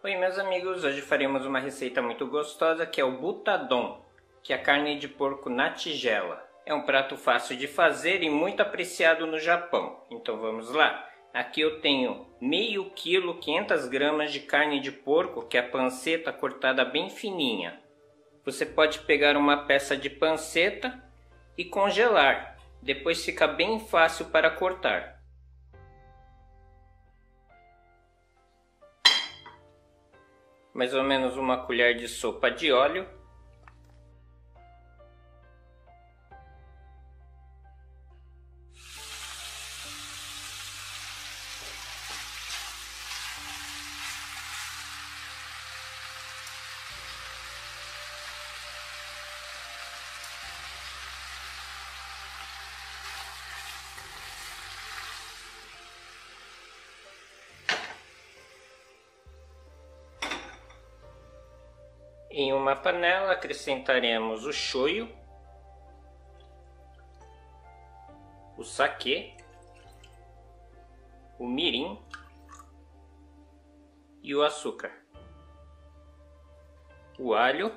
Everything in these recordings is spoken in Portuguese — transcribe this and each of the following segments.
Oi meus amigos, hoje faremos uma receita muito gostosa que é o butadon, que é a carne de porco na tigela. É um prato fácil de fazer e muito apreciado no Japão. Então vamos lá. Aqui eu tenho meio quilo, 500 gramas de carne de porco, que é a panceta cortada bem fininha. Você pode pegar uma peça de panceta e congelar. Depois fica bem fácil para cortar. Mais ou menos uma colher de sopa de óleo Em uma panela acrescentaremos o shoyu, o saquê, o mirim e o açúcar, o alho,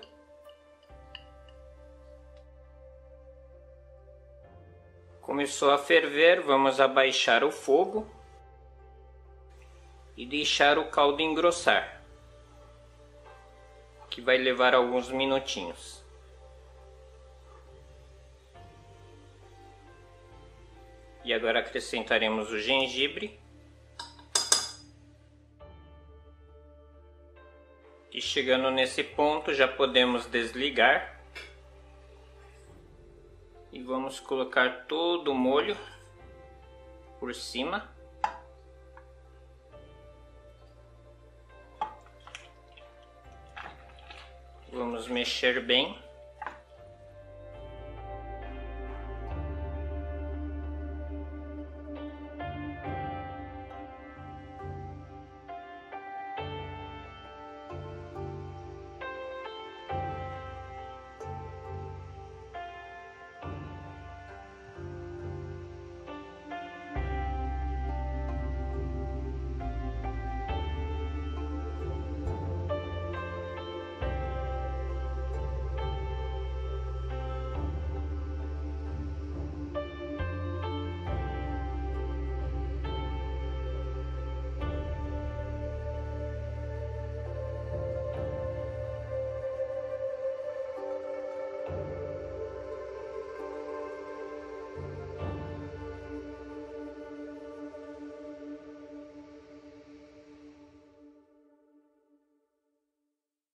Começou a ferver, vamos abaixar o fogo e deixar o caldo engrossar que vai levar alguns minutinhos. E agora acrescentaremos o gengibre. E chegando nesse ponto já podemos desligar. E vamos colocar todo o molho por cima. Vamos mexer bem.